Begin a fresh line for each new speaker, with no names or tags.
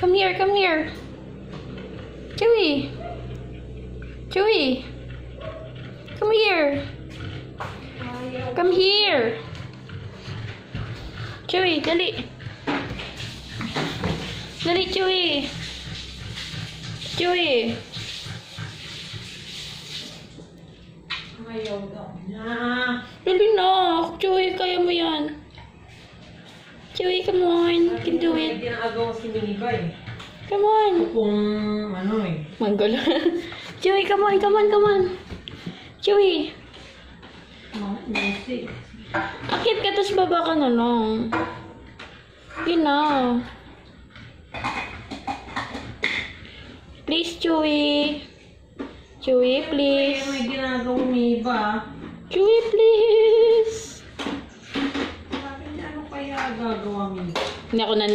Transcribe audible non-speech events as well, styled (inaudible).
Come here, come here. Chewy. Chewy. Come here. Come here. Chewy, dali. Dali, Chewy. Chewy.
Ayaw niya.
Dali na. Chewy, kaya mo yan. Chewy, come on. You can do it.
Hindi nakagawa si Miniba eh.
Come on.
Kung ano eh.
Manggol. (laughs) Chewy, come on, come on, come on. Chewy. Akit ka, tapos baba ka na lang. Yun na. Please, Chewy. Chewy, please.
may ginagawa ni iba. Gagawa mo?
Hindi ako nan